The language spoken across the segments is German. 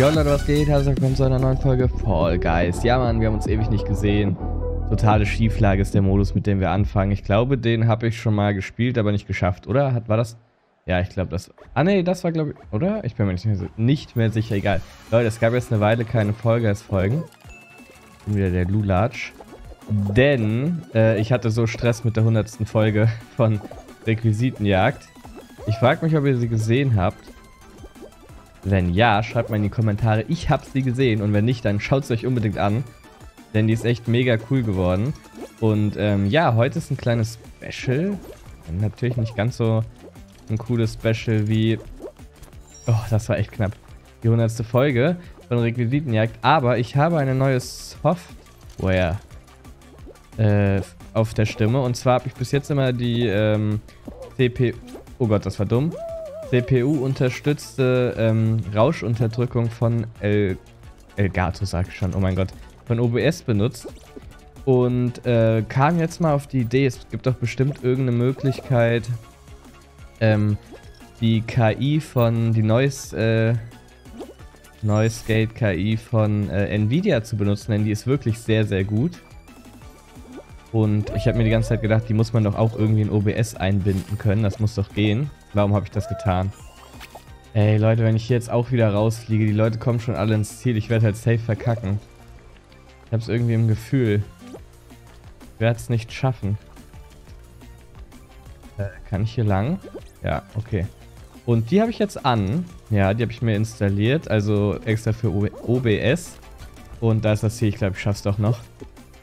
Jo Leute, was geht? Herzlich willkommen zu einer neuen Folge Fall Guys. Ja Mann, wir haben uns ewig nicht gesehen. Totale Schieflage ist der Modus, mit dem wir anfangen. Ich glaube, den habe ich schon mal gespielt, aber nicht geschafft, oder? Hat, war das... Ja, ich glaube, das... Ah ne, das war glaube ich... Oder? Ich bin mir nicht mehr, nicht mehr sicher. Egal. Leute, es gab jetzt eine Weile keine Fall Guys Folgen. Bin wieder der Lulatsch. Denn äh, ich hatte so Stress mit der 100. Folge von Requisitenjagd. Ich frage mich, ob ihr sie gesehen habt. Wenn ja, schreibt mal in die Kommentare, ich habe sie gesehen. Und wenn nicht, dann schaut es euch unbedingt an. Denn die ist echt mega cool geworden. Und ähm, ja, heute ist ein kleines Special. Natürlich nicht ganz so ein cooles Special wie... Oh, das war echt knapp. Die 100. Folge von Requisitenjagd. Aber ich habe eine neue Software äh, auf der Stimme. Und zwar habe ich bis jetzt immer die ähm, CPU... Oh Gott, das war dumm. CPU-unterstützte ähm, Rauschunterdrückung von El Elgato, sag ich schon, oh mein Gott, von OBS benutzt. Und äh, kam jetzt mal auf die Idee, es gibt doch bestimmt irgendeine Möglichkeit, ähm, die KI von, die Noise, äh, Noise Gate KI von äh, Nvidia zu benutzen, denn die ist wirklich sehr, sehr gut. Und ich habe mir die ganze Zeit gedacht, die muss man doch auch irgendwie in OBS einbinden können. Das muss doch gehen. Warum habe ich das getan? Ey, Leute, wenn ich hier jetzt auch wieder rausfliege, die Leute kommen schon alle ins Ziel. Ich werde halt safe verkacken. Ich habe es irgendwie im Gefühl. Ich werde es nicht schaffen. Äh, kann ich hier lang? Ja, okay. Und die habe ich jetzt an. Ja, die habe ich mir installiert. Also extra für OBS. Und da ist das hier. Ich glaube, ich schaffe es doch noch.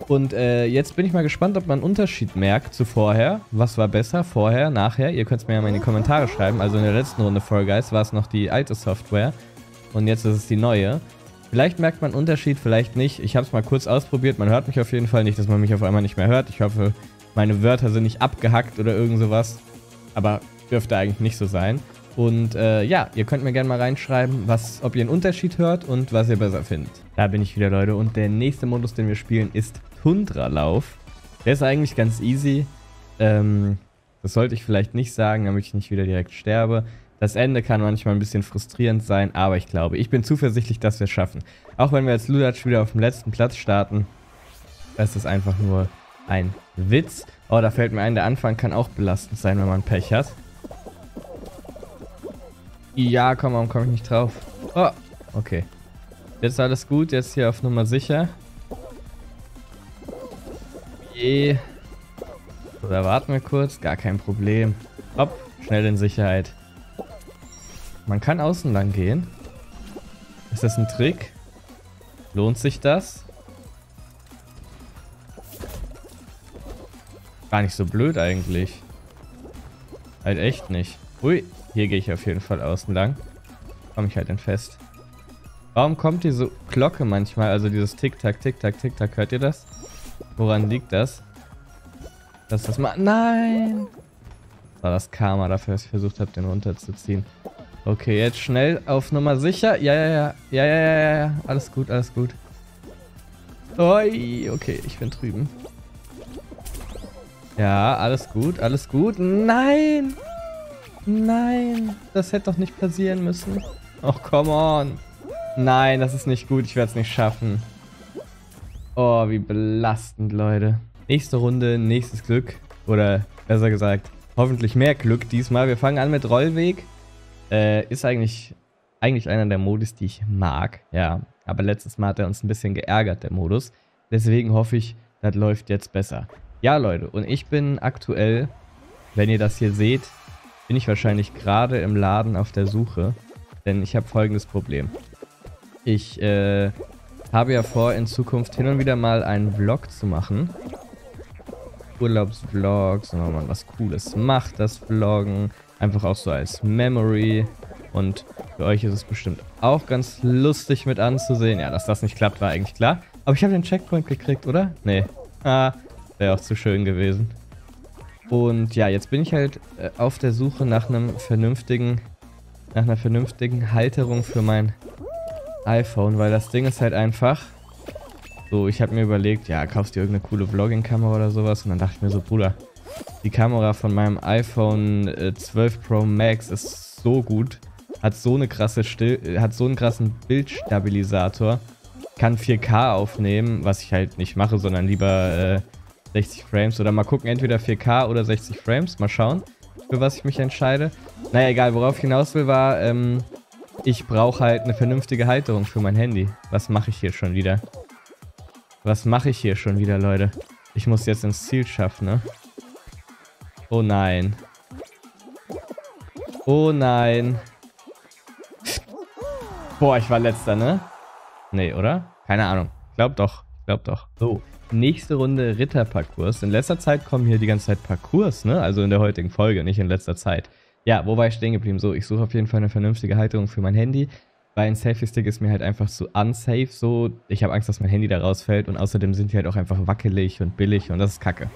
Und äh, jetzt bin ich mal gespannt, ob man einen Unterschied merkt zu vorher. Was war besser? Vorher, nachher? Ihr könnt es mir ja mal in die Kommentare schreiben. Also in der letzten Runde Fall Guys war es noch die alte Software. Und jetzt ist es die neue. Vielleicht merkt man einen Unterschied, vielleicht nicht. Ich habe es mal kurz ausprobiert. Man hört mich auf jeden Fall nicht, dass man mich auf einmal nicht mehr hört. Ich hoffe, meine Wörter sind nicht abgehackt oder irgend sowas. Aber dürfte eigentlich nicht so sein. Und äh, ja, ihr könnt mir gerne mal reinschreiben, was, ob ihr einen Unterschied hört und was ihr besser findet. Da bin ich wieder, Leute. Und der nächste Modus, den wir spielen, ist Tundralauf. Der ist eigentlich ganz easy. Ähm, das sollte ich vielleicht nicht sagen, damit ich nicht wieder direkt sterbe. Das Ende kann manchmal ein bisschen frustrierend sein, aber ich glaube, ich bin zuversichtlich, dass wir es schaffen. Auch wenn wir als Lulatsch wieder auf dem letzten Platz starten, das ist einfach nur ein Witz. Oh, da fällt mir ein, der Anfang kann auch belastend sein, wenn man Pech hat. Ja, komm, warum komme ich nicht drauf? Oh, okay. Jetzt alles gut, jetzt hier auf Nummer sicher je. Oder warten wir kurz, gar kein Problem. Hopp, schnell in Sicherheit. Man kann außen lang gehen. Ist das ein Trick? Lohnt sich das? Gar nicht so blöd eigentlich. Halt echt nicht. Ui, hier gehe ich auf jeden Fall außen lang. Komme ich halt in fest. Warum kommt diese Glocke manchmal, also dieses Tick-Tack, Tick-Tack, Tick-Tack, hört ihr das? Woran liegt das? Dass das mal... Nein! Das war das Karma dafür, dass ich versucht habe, den runterzuziehen. Okay, jetzt schnell auf Nummer sicher. Ja, ja, ja. Ja, ja, ja, ja. Alles gut, alles gut. Oi, okay, ich bin drüben. Ja, alles gut, alles gut. Nein! Nein! Das hätte doch nicht passieren müssen. Oh, come on. Nein, das ist nicht gut. Ich werde es nicht schaffen. Oh, wie belastend, Leute. Nächste Runde, nächstes Glück. Oder besser gesagt, hoffentlich mehr Glück diesmal. Wir fangen an mit Rollweg. Äh, ist eigentlich, eigentlich einer der Modus, die ich mag. Ja, aber letztes Mal hat er uns ein bisschen geärgert, der Modus. Deswegen hoffe ich, das läuft jetzt besser. Ja, Leute, und ich bin aktuell, wenn ihr das hier seht, bin ich wahrscheinlich gerade im Laden auf der Suche. Denn ich habe folgendes Problem. Ich, äh, habe ja vor, in Zukunft hin und wieder mal einen Vlog zu machen. Urlaubsvlogs, wenn man was Cooles macht, das Vloggen. Einfach auch so als Memory. Und für euch ist es bestimmt auch ganz lustig mit anzusehen. Ja, dass das nicht klappt, war eigentlich klar. Aber ich habe den Checkpoint gekriegt, oder? Nee. Ah, wäre auch zu schön gewesen. Und ja, jetzt bin ich halt äh, auf der Suche nach einem vernünftigen, nach einer vernünftigen Halterung für mein iPhone, weil das Ding ist halt einfach... So, ich habe mir überlegt, ja, kaufst dir irgendeine coole Vlogging-Kamera oder sowas. Und dann dachte ich mir so, Bruder, die Kamera von meinem iPhone 12 äh, Pro Max ist so gut. hat so eine krasse Still hat so einen krassen Bildstabilisator, kann 4K aufnehmen, was ich halt nicht mache, sondern lieber äh, 60 Frames oder mal gucken, entweder 4K oder 60 Frames, mal schauen, für was ich mich entscheide. Naja, egal, worauf ich hinaus will, war, ähm, ich brauche halt eine vernünftige Halterung für mein Handy. Was mache ich hier schon wieder? Was mache ich hier schon wieder, Leute? Ich muss jetzt ins Ziel schaffen, ne? Oh nein. Oh nein. Boah, ich war letzter, ne? Nee, oder? Keine Ahnung. Glaub doch. Glaub doch. So, nächste Runde Ritterparcours. In letzter Zeit kommen hier die ganze Zeit Parcours, ne? Also in der heutigen Folge, nicht in letzter Zeit. Ja, wo war ich stehen geblieben? So, ich suche auf jeden Fall eine vernünftige Halterung für mein Handy. Weil ein Selfie-Stick ist mir halt einfach zu unsafe so. Ich habe Angst, dass mein Handy da rausfällt und außerdem sind die halt auch einfach wackelig und billig und das ist kacke.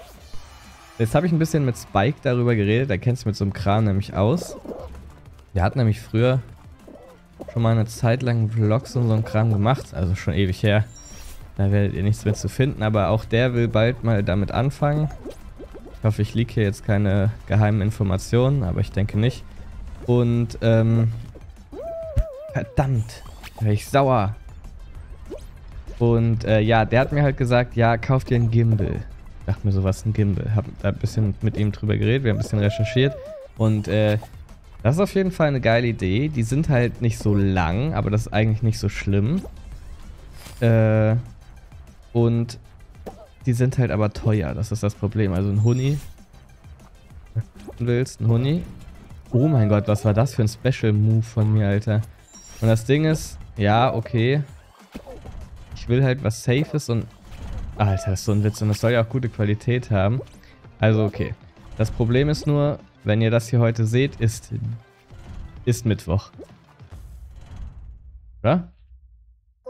Jetzt habe ich ein bisschen mit Spike darüber geredet, er kennt sich mit so einem Kram nämlich aus. Der hat nämlich früher schon mal eine Zeit lang Vlogs und so einen Kram gemacht, also schon ewig her. Da werdet ihr nichts mehr zu finden, aber auch der will bald mal damit anfangen. Ich hoffe, ich liege hier jetzt keine geheimen Informationen, aber ich denke nicht. Und, ähm... Verdammt, da wäre ich sauer. Und, äh, ja, der hat mir halt gesagt, ja, kauf dir einen Gimbal. Ich dachte mir so, was ein Gimbal? Hab da ein bisschen mit ihm drüber geredet, wir haben ein bisschen recherchiert. Und, äh, das ist auf jeden Fall eine geile Idee. Die sind halt nicht so lang, aber das ist eigentlich nicht so schlimm. Äh, und die sind halt aber teuer. Das ist das Problem. Also ein Huni. Du willst, ein Huni. Oh mein Gott, was war das für ein Special Move von mir, Alter. Und das Ding ist, ja, okay. Ich will halt was Safes und... Alter, das ist so ein Witz. Und das soll ja auch gute Qualität haben. Also, okay. Das Problem ist nur, wenn ihr das hier heute seht, ist, ist Mittwoch. Oder?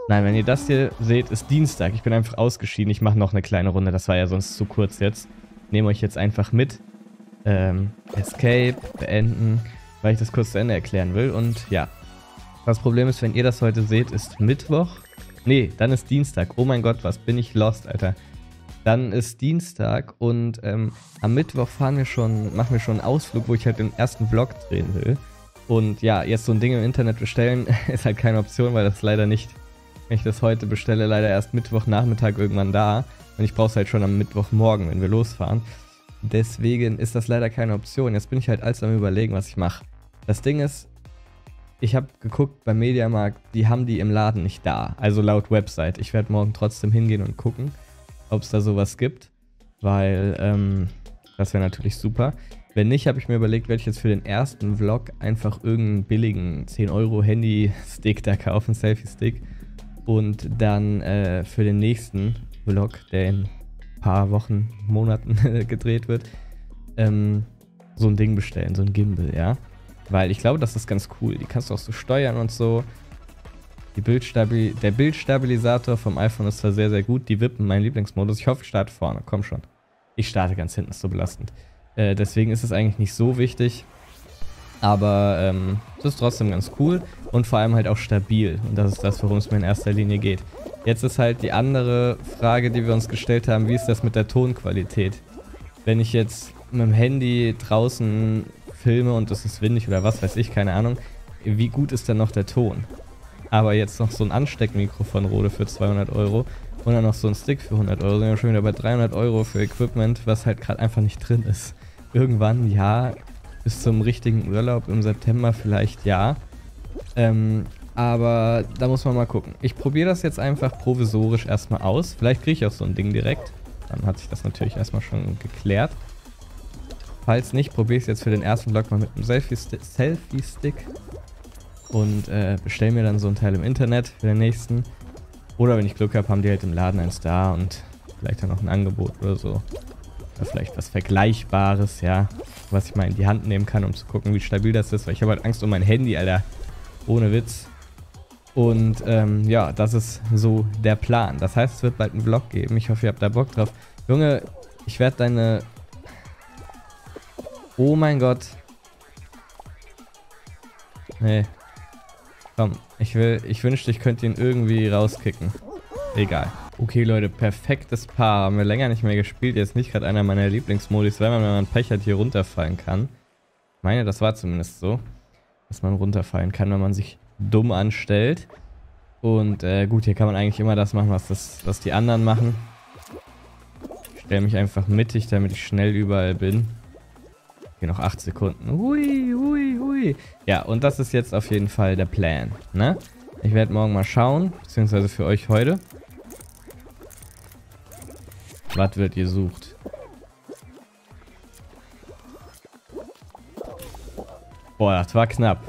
Nein, wenn ihr das hier seht, ist Dienstag. Ich bin einfach ausgeschieden. Ich mache noch eine kleine Runde. Das war ja sonst zu kurz jetzt. Nehme euch jetzt einfach mit. Ähm, Escape, beenden, weil ich das kurz zu Ende erklären will. Und ja, das Problem ist, wenn ihr das heute seht, ist Mittwoch. Nee, dann ist Dienstag. Oh mein Gott, was bin ich lost, Alter. Dann ist Dienstag und ähm, am Mittwoch fahren wir schon, machen wir schon einen Ausflug, wo ich halt den ersten Vlog drehen will. Und ja, jetzt so ein Ding im Internet bestellen ist halt keine Option, weil das leider nicht wenn ich das heute bestelle, leider erst Mittwochnachmittag irgendwann da. Und ich brauche es halt schon am Mittwochmorgen, wenn wir losfahren. Deswegen ist das leider keine Option. Jetzt bin ich halt alles am überlegen, was ich mache. Das Ding ist, ich habe geguckt beim Mediamarkt, die haben die im Laden nicht da. Also laut Website. Ich werde morgen trotzdem hingehen und gucken, ob es da sowas gibt. Weil, ähm, das wäre natürlich super. Wenn nicht, habe ich mir überlegt, werde ich jetzt für den ersten Vlog einfach irgendeinen billigen 10 Euro Handy-Stick da kaufen, Selfie-Stick und dann äh, für den nächsten Vlog, der in ein paar Wochen, Monaten gedreht wird, ähm, so ein Ding bestellen, so ein Gimbal, ja. Weil ich glaube, das ist ganz cool. Die kannst du auch so steuern und so. Bildstabil der Bildstabilisator vom iPhone ist zwar sehr, sehr gut. Die wippen, mein Lieblingsmodus. Ich hoffe, ich starte vorne. Komm schon. Ich starte ganz hinten, ist so belastend. Äh, deswegen ist es eigentlich nicht so wichtig. Aber ähm, ist trotzdem ganz cool und vor allem halt auch stabil. Und das ist das, worum es mir in erster Linie geht. Jetzt ist halt die andere Frage, die wir uns gestellt haben, wie ist das mit der Tonqualität? Wenn ich jetzt mit dem Handy draußen filme und es ist windig oder was weiß ich, keine Ahnung, wie gut ist denn noch der Ton? Aber jetzt noch so ein Ansteckmikrofon Rode für 200 Euro und dann noch so ein Stick für 100 Euro, sind wir schon wieder bei 300 Euro für Equipment, was halt gerade einfach nicht drin ist. Irgendwann, ja, bis zum richtigen Urlaub im September vielleicht ja. Ähm, aber da muss man mal gucken. Ich probiere das jetzt einfach provisorisch erstmal aus. Vielleicht kriege ich auch so ein Ding direkt. Dann hat sich das natürlich erstmal schon geklärt. Falls nicht, probiere ich es jetzt für den ersten Vlog mal mit einem Selfie-Stick. Und äh, bestelle mir dann so ein Teil im Internet für den nächsten. Oder wenn ich Glück habe, haben die halt im Laden eins da und vielleicht dann noch ein Angebot oder so. Oder vielleicht was Vergleichbares, ja. Was ich mal in die Hand nehmen kann, um zu gucken, wie stabil das ist. Weil ich habe halt Angst um mein Handy, Alter. Ohne Witz. Und ähm, ja, das ist so der Plan. Das heißt, es wird bald einen Vlog geben. Ich hoffe, ihr habt da Bock drauf. Junge, ich werde deine... Oh mein Gott. Nee. Komm, ich will, ich wünschte, ich könnte ihn irgendwie rauskicken. Egal. Okay, Leute, perfektes Paar. Haben wir länger nicht mehr gespielt. Jetzt nicht gerade einer meiner Lieblingsmodis, weil man, wenn man Pech hat, hier runterfallen kann. Ich meine, das war zumindest so. dass man runterfallen kann, wenn man sich dumm anstellt. Und äh, gut, hier kann man eigentlich immer das machen, was, das, was die anderen machen. Ich stelle mich einfach mittig, damit ich schnell überall bin. Hier noch 8 Sekunden. Hui, hui, hui. Ja, und das ist jetzt auf jeden Fall der Plan. Ne? Ich werde morgen mal schauen, beziehungsweise für euch heute. Was wird gesucht? Boah, das war knapp.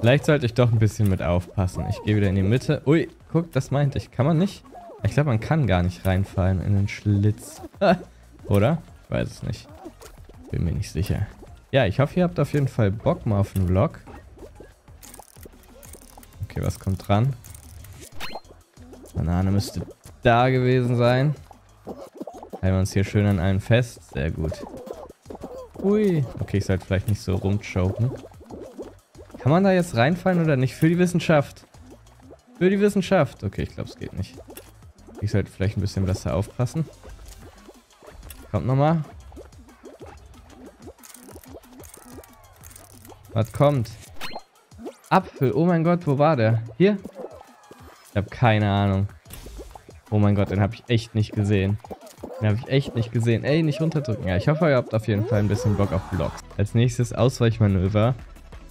Vielleicht sollte ich doch ein bisschen mit aufpassen. Ich gehe wieder in die Mitte. Ui, guck, das meinte ich. Kann man nicht? Ich glaube, man kann gar nicht reinfallen in den Schlitz. Oder? Ich weiß es nicht. Bin mir nicht sicher. Ja, ich hoffe, ihr habt auf jeden Fall Bock mal auf den Vlog. Okay, was kommt dran? Banane müsste da gewesen sein. Halten wir uns hier schön an allen fest. Sehr gut. Ui. Okay, ich sollte vielleicht nicht so rumchoken. Kann man da jetzt reinfallen oder nicht? Für die Wissenschaft. Für die Wissenschaft. Okay, ich glaube, es geht nicht. Ich sollte vielleicht ein bisschen besser aufpassen. Kommt nochmal. Was kommt? Apfel. Oh mein Gott, wo war der? Hier? Ich habe keine Ahnung. Oh mein Gott, den habe ich echt nicht gesehen. Den habe ich echt nicht gesehen. Ey, nicht runterdrücken. Ja, ich hoffe, ihr habt auf jeden Fall ein bisschen Bock auf Vlogs. Als nächstes Ausweichmanöver.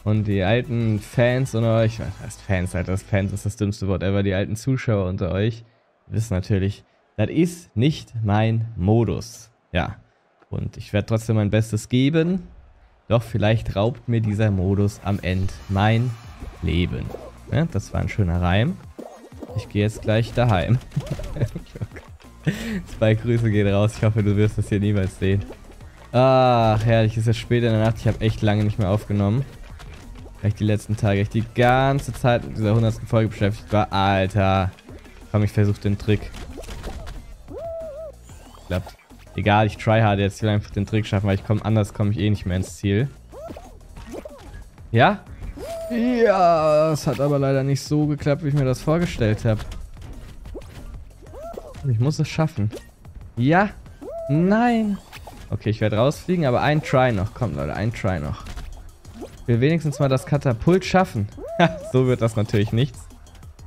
Und die alten Fans unter euch, was heißt Fans, Alter, das Fans ist das dümmste Wort ever, die alten Zuschauer unter euch wissen natürlich, das ist nicht mein Modus. Ja, und ich werde trotzdem mein Bestes geben. Doch vielleicht raubt mir dieser Modus am Ende mein Leben. Ja, das war ein schöner Reim. Ich gehe jetzt gleich daheim. Zwei Grüße gehen raus. Ich hoffe, du wirst das hier niemals sehen. Ach, herrlich. Es ist spät in der Nacht. Ich habe echt lange nicht mehr aufgenommen. Vielleicht die letzten Tage. Ich die ganze Zeit mit dieser 100. Folge beschäftigt war. Alter. Komm, ich versuche den Trick. Klappt. Egal, ich try hard jetzt. Ich will einfach den Trick schaffen, weil ich komme anders komme ich eh nicht mehr ins Ziel. Ja? Ja, es hat aber leider nicht so geklappt, wie ich mir das vorgestellt habe. Ich muss es schaffen. Ja. Nein. Okay, ich werde rausfliegen, aber ein Try noch. Kommt, Leute, ein Try noch. Ich will wenigstens mal das Katapult schaffen. so wird das natürlich nichts.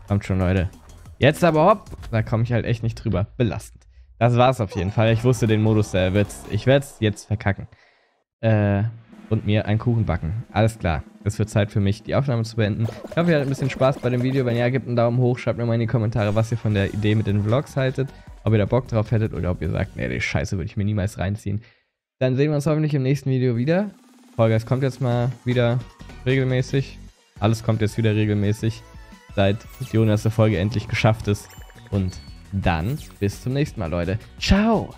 Kommt schon, Leute. Jetzt aber hopp. Da komme ich halt echt nicht drüber. Belastend. Das war's auf jeden Fall. Ich wusste den Modus, der wird's. Ich werde es jetzt verkacken. Äh, und mir einen Kuchen backen. Alles klar. Es wird Zeit für mich, die Aufnahme zu beenden. Ich hoffe, ihr hattet ein bisschen Spaß bei dem Video. Wenn ja, gebt einen Daumen hoch. Schreibt mir mal in die Kommentare, was ihr von der Idee mit den Vlogs haltet. Ob ihr da Bock drauf hättet oder ob ihr sagt, nee, die Scheiße würde ich mir niemals reinziehen. Dann sehen wir uns hoffentlich im nächsten Video wieder. Vollgas kommt jetzt mal wieder regelmäßig. Alles kommt jetzt wieder regelmäßig. Seit die 100. Folge endlich geschafft ist. Und dann bis zum nächsten Mal, Leute. Ciao!